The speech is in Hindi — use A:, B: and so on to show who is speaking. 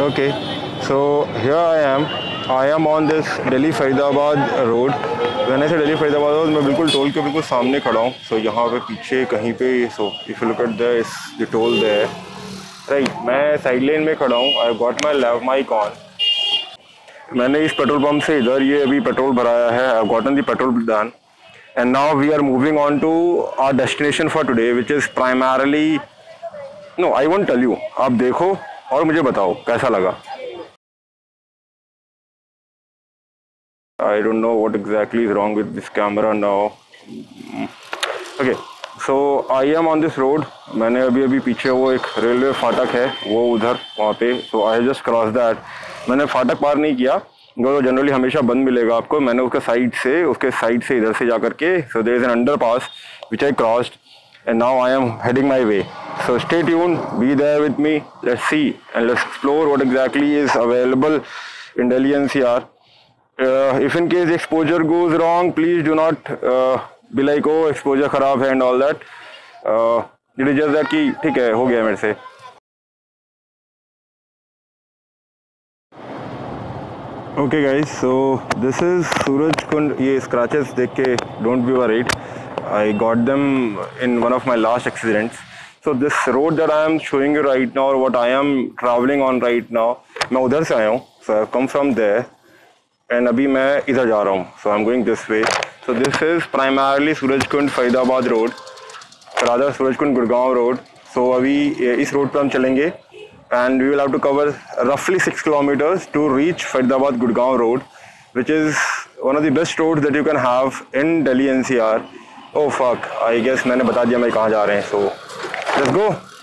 A: Okay, so here I am. I am on this Delhi Faridabad road. मैंने से दिल्ली फरीदाबाद रोड मैं बिल्कुल टोल के बिल्कुल सामने खड़ा हूँ। सो so, यहाँ पे पीछे कहीं पे so if look at the the toll there right मैं साइड लेन में खड़ा हूँ। आई गॉट माई लेव माइक ऑन मैंने इस पेट्रोल पंप से इधर ये अभी पेट्रोल भराया है। I gotten the petrol done and now we are moving on to our destination for today which is primarily no I want tell you आप देखो और मुझे बताओ कैसा लगा I don't know what exactly is wrong with this camera now. Okay, so I am on this road. मैंने अभी अभी पीछे वो एक रेलवे फाटक है वो उधर वहाँ पे so I just cross that मैंने फाटक पार नहीं किया जो जनरली हमेशा बंद मिलेगा आपको मैंने उसके साइड से उसके साइड से इधर से जा करके so there is an underpass which I crossed and now I am heading my way. So stay tuned, be there with me. Let's see and let's explore what exactly is available in Delhi NCR. uh, if in case exposure goes wrong please do not uh, be like oh exposure खराब है and all that uh, it is just that कि ठीक है हो गया मेरे से okay guys so this is Suraj Kund ये scratches देख के don't be worried I got them in one of my last accidents so this road that I am showing you right now or what I am traveling on right now, मैं उधर से आया हूँ। So I've come from there and अभी मैं इधर जा रहा हूँ। So I am going this way so this is primarily Surajkund Faridabad road Radha Surajkund Gurgaon road so अभी इस रोड पर हम चलेंगे and we will have to cover रफली six kilometres to reach Faridabad Gurgaon road which is one of the best road that you can have in Delhi N C R oh fuck I guess मैंने बता दिया मैं कहाँ जा रहे हैं सो Let's go.